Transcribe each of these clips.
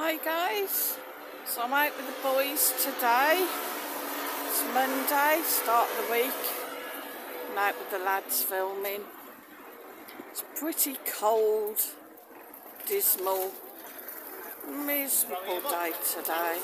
Hi guys, so I'm out with the boys today. It's Monday, start of the week. I'm out with the lads filming. It's pretty cold, dismal, miserable day today.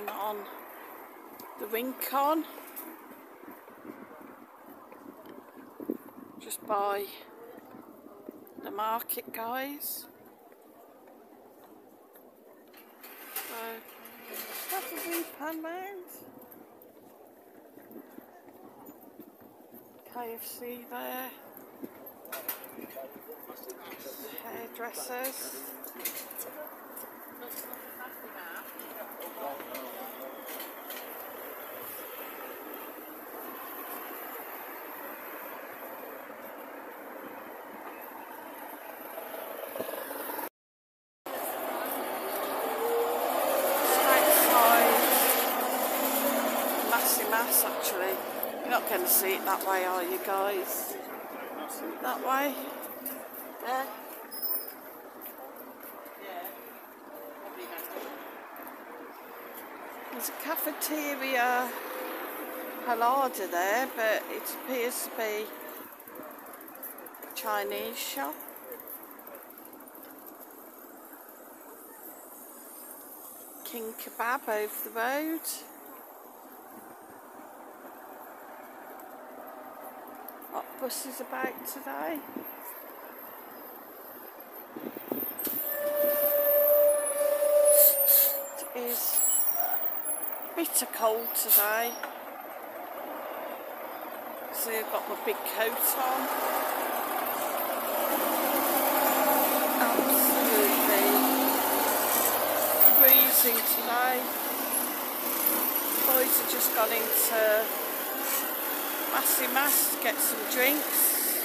Down on the Rincon. Just by the market, guys. So, have a wee pan round. KFC there. Hairdressers. Masymas actually. You're not going to see it that way, are you guys? That way? There? There's a cafeteria halada there, but it appears to be a Chinese shop. King Kebab over the road. Bus is about today? It is bitter cold today. So I've got my big coat on. Absolutely freezing today. Boys have just gone into Masymas get some drinks.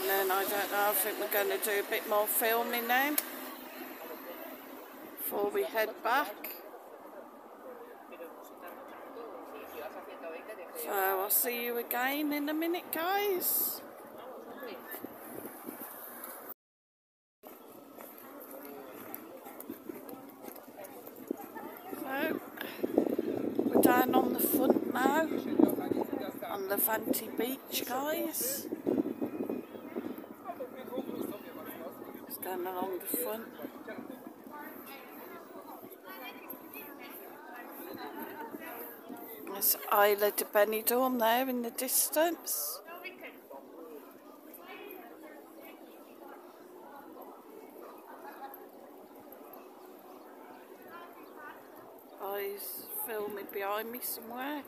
And then I don't know, I think we're going to do a bit more filming now before we head back. So I'll see you again in a minute, guys. On Levante Beach, guys. Just going along the front. There's Isla de Benidorm there in the distance. Guys filming behind me somewhere.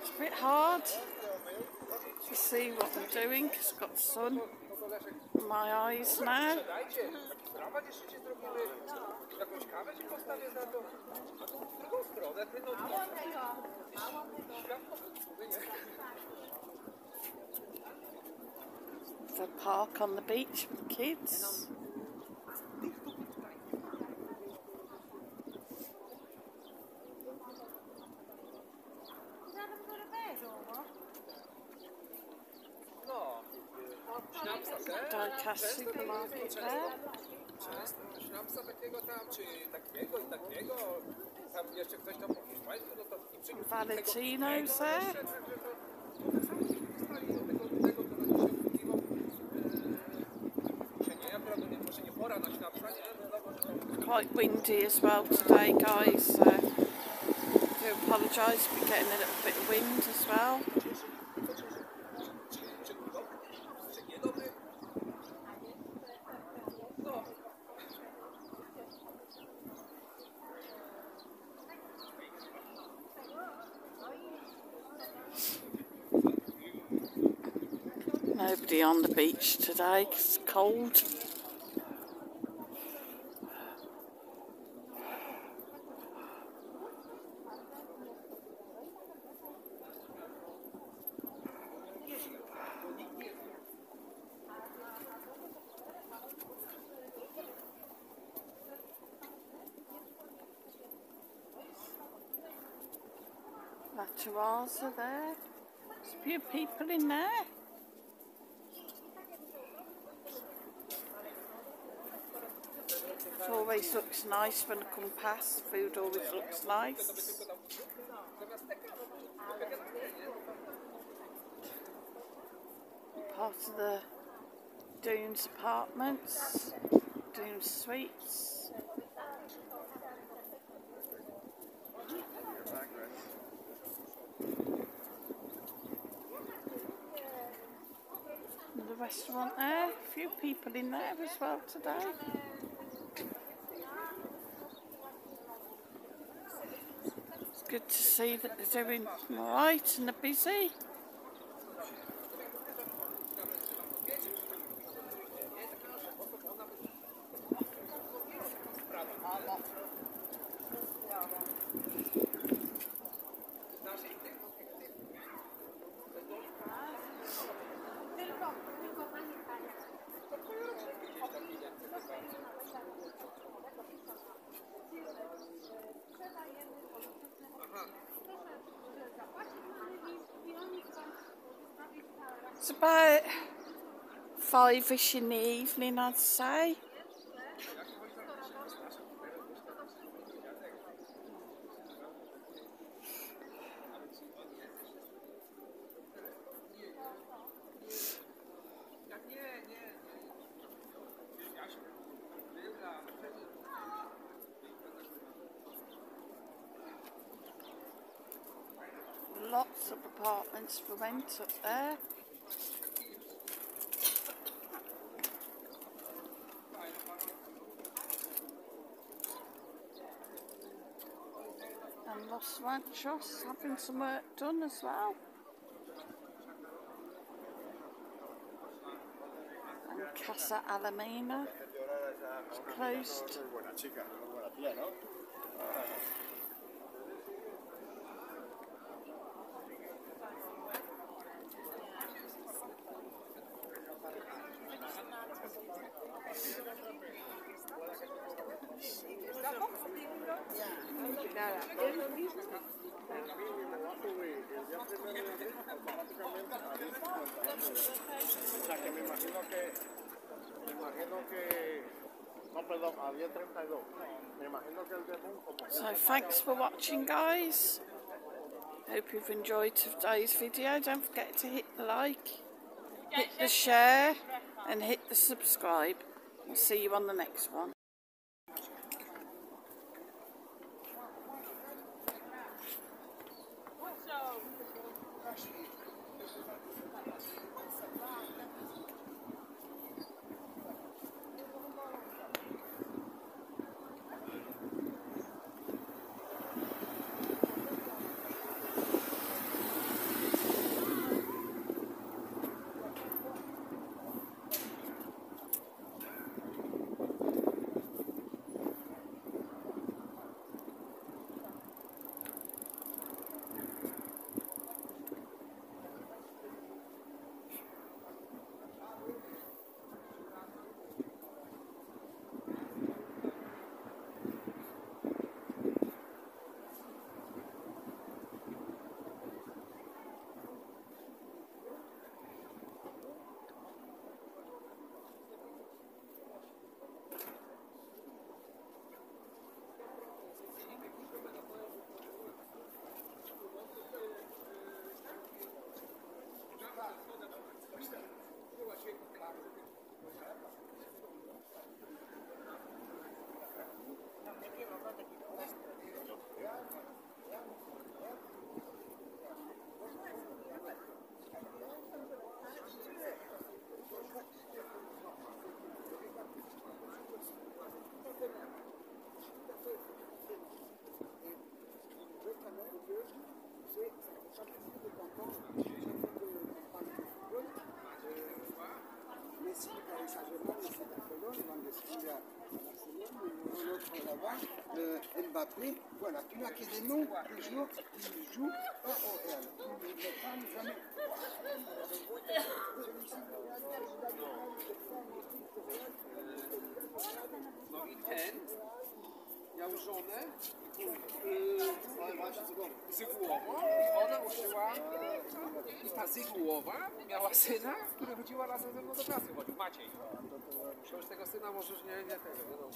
It's a bit hard to see what I'm doing because I've got the sun in my eyes now. The park on the beach with the kids. Też? Supermarket there. Sznapsa takiego tam, czy takiego i takiego. Tam jeszcze ktoś tam po hiszpańsku, no to Valentino's there. Quite windy as well today, guys. So I do apologise for getting a little bit of wind as well. Nobody on the beach today it's cold. La Terraza there. There's a few people in there. It always looks nice when I come past. Food always looks nice. Part of the Dunes apartments, Dunes suites. And the restaurant there, a few people in there as well today. It's good to see that they're doing all right and they're busy. It's about five-ish in the evening, I'd say. Lots of apartments for rent up there. And Los Ranchos having some work done as well. And Casa Alamina closed. O sea que me imagino que, me imagino que, no perdón, a 10.32. Me imagino que el de como So thanks for watching guys. Hope you've enjoyed today's video. Don't forget to hit the like, hit the share and hit the subscribe. We'll see you on the next one. So. Messi, quand de c'est un peu Mbappé. Voilà, tu y a des noms des joueurs qui jouent pas au Real. Tu ne les parles jamais. No i ten miał żonę, y, Zygułową. Ona uszyła i ta Zygułowa miała syna, który chodziła razem ze mną do pracy, chodził Maciej. Już tego syna możesz nie, nie tego, nie no.